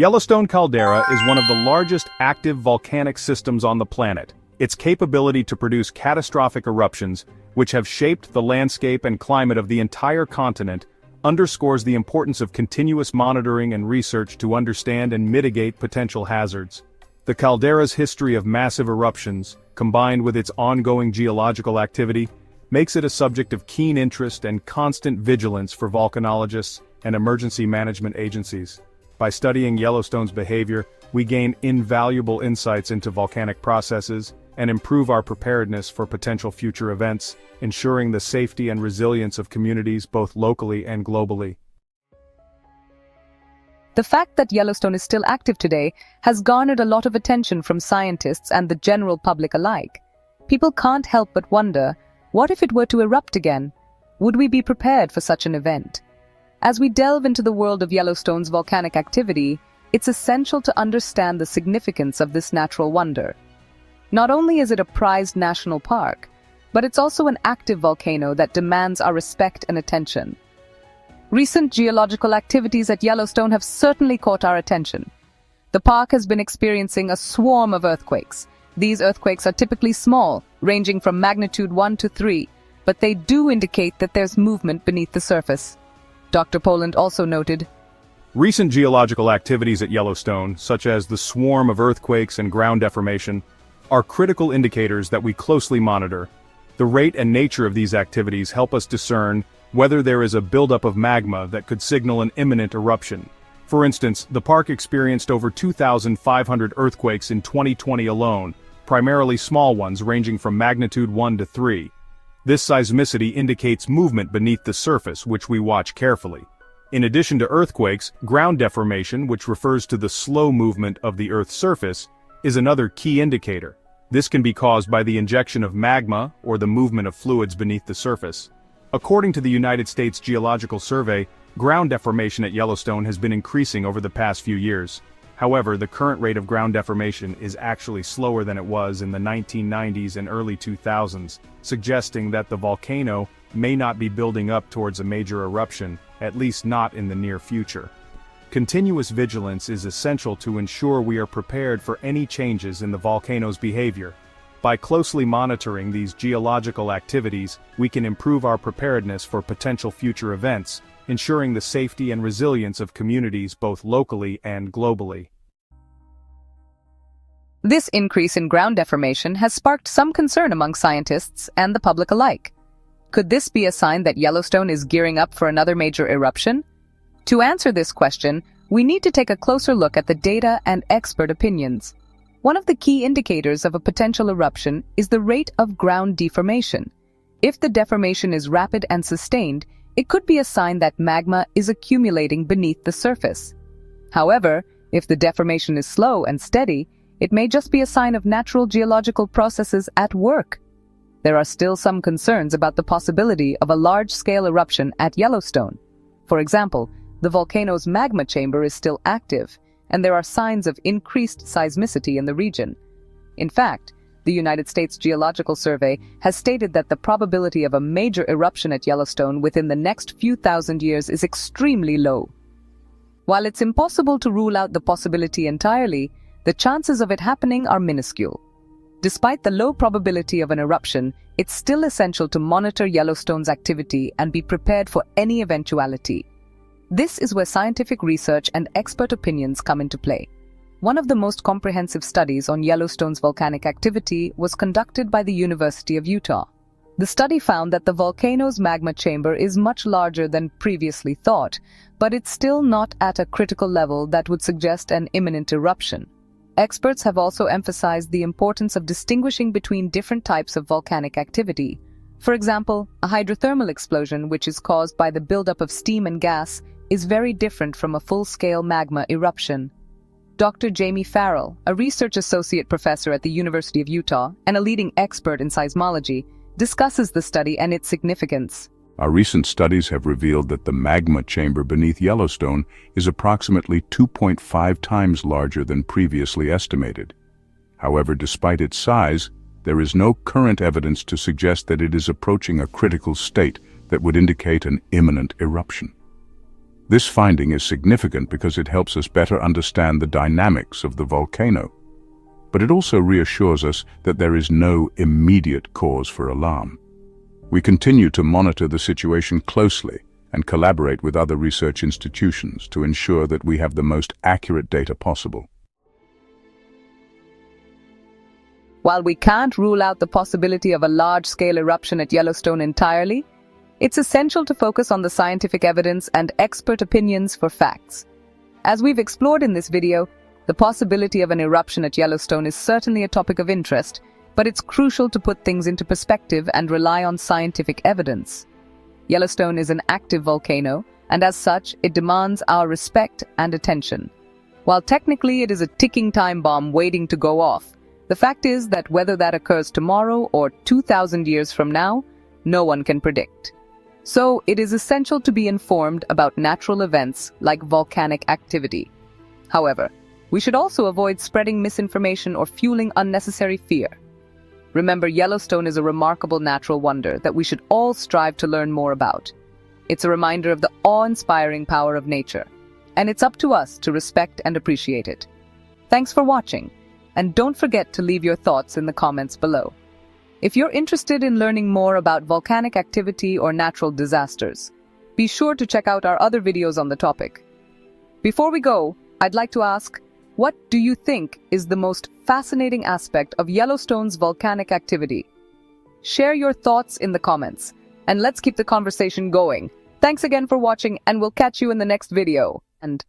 Yellowstone caldera is one of the largest active volcanic systems on the planet. Its capability to produce catastrophic eruptions, which have shaped the landscape and climate of the entire continent, underscores the importance of continuous monitoring and research to understand and mitigate potential hazards. The caldera's history of massive eruptions, combined with its ongoing geological activity, makes it a subject of keen interest and constant vigilance for volcanologists and emergency management agencies. By studying Yellowstone's behavior, we gain invaluable insights into volcanic processes and improve our preparedness for potential future events, ensuring the safety and resilience of communities both locally and globally. The fact that Yellowstone is still active today has garnered a lot of attention from scientists and the general public alike. People can't help but wonder, what if it were to erupt again? Would we be prepared for such an event? As we delve into the world of Yellowstone's volcanic activity, it's essential to understand the significance of this natural wonder. Not only is it a prized national park, but it's also an active volcano that demands our respect and attention. Recent geological activities at Yellowstone have certainly caught our attention. The park has been experiencing a swarm of earthquakes. These earthquakes are typically small, ranging from magnitude 1 to 3, but they do indicate that there's movement beneath the surface. Dr. Poland also noted, Recent geological activities at Yellowstone, such as the swarm of earthquakes and ground deformation, are critical indicators that we closely monitor. The rate and nature of these activities help us discern whether there is a buildup of magma that could signal an imminent eruption. For instance, the park experienced over 2,500 earthquakes in 2020 alone, primarily small ones ranging from magnitude 1 to 3. This seismicity indicates movement beneath the surface which we watch carefully. In addition to earthquakes, ground deformation, which refers to the slow movement of the Earth's surface, is another key indicator. This can be caused by the injection of magma or the movement of fluids beneath the surface. According to the United States Geological Survey, ground deformation at Yellowstone has been increasing over the past few years. However, the current rate of ground deformation is actually slower than it was in the 1990s and early 2000s, suggesting that the volcano may not be building up towards a major eruption, at least not in the near future. Continuous vigilance is essential to ensure we are prepared for any changes in the volcano's behavior. By closely monitoring these geological activities, we can improve our preparedness for potential future events, ensuring the safety and resilience of communities both locally and globally. This increase in ground deformation has sparked some concern among scientists and the public alike. Could this be a sign that Yellowstone is gearing up for another major eruption? To answer this question, we need to take a closer look at the data and expert opinions. One of the key indicators of a potential eruption is the rate of ground deformation. If the deformation is rapid and sustained, it could be a sign that magma is accumulating beneath the surface. However, if the deformation is slow and steady, it may just be a sign of natural geological processes at work. There are still some concerns about the possibility of a large-scale eruption at Yellowstone. For example, the volcano's magma chamber is still active, and there are signs of increased seismicity in the region. In fact, the United States Geological Survey has stated that the probability of a major eruption at Yellowstone within the next few thousand years is extremely low. While it's impossible to rule out the possibility entirely, the chances of it happening are minuscule. Despite the low probability of an eruption, it's still essential to monitor Yellowstone's activity and be prepared for any eventuality. This is where scientific research and expert opinions come into play. One of the most comprehensive studies on Yellowstone's volcanic activity was conducted by the University of Utah. The study found that the volcano's magma chamber is much larger than previously thought, but it's still not at a critical level that would suggest an imminent eruption. Experts have also emphasized the importance of distinguishing between different types of volcanic activity. For example, a hydrothermal explosion, which is caused by the buildup of steam and gas, is very different from a full-scale magma eruption. Dr. Jamie Farrell, a research associate professor at the University of Utah and a leading expert in seismology, discusses the study and its significance. Our recent studies have revealed that the magma chamber beneath Yellowstone is approximately 2.5 times larger than previously estimated. However, despite its size, there is no current evidence to suggest that it is approaching a critical state that would indicate an imminent eruption. This finding is significant because it helps us better understand the dynamics of the volcano. But it also reassures us that there is no immediate cause for alarm. We continue to monitor the situation closely and collaborate with other research institutions to ensure that we have the most accurate data possible. While we can't rule out the possibility of a large-scale eruption at Yellowstone entirely, it's essential to focus on the scientific evidence and expert opinions for facts. As we've explored in this video, the possibility of an eruption at Yellowstone is certainly a topic of interest, but it's crucial to put things into perspective and rely on scientific evidence. Yellowstone is an active volcano, and as such, it demands our respect and attention. While technically it is a ticking time bomb waiting to go off, the fact is that whether that occurs tomorrow or 2,000 years from now, no one can predict. So it is essential to be informed about natural events like volcanic activity. However, we should also avoid spreading misinformation or fueling unnecessary fear. Remember, Yellowstone is a remarkable natural wonder that we should all strive to learn more about. It's a reminder of the awe-inspiring power of nature, and it's up to us to respect and appreciate it. Thanks for watching and don't forget to leave your thoughts in the comments below. If you're interested in learning more about volcanic activity or natural disasters, be sure to check out our other videos on the topic. Before we go, I'd like to ask, what do you think is the most fascinating aspect of Yellowstone's volcanic activity? Share your thoughts in the comments, and let's keep the conversation going. Thanks again for watching, and we'll catch you in the next video. And